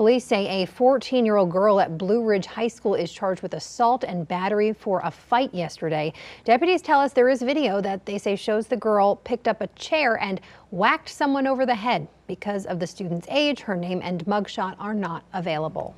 Police say a 14 year old girl at Blue Ridge High School is charged with assault and battery for a fight yesterday. Deputies tell us there is video that they say shows the girl picked up a chair and whacked someone over the head. Because of the student's age, her name and mugshot are not available.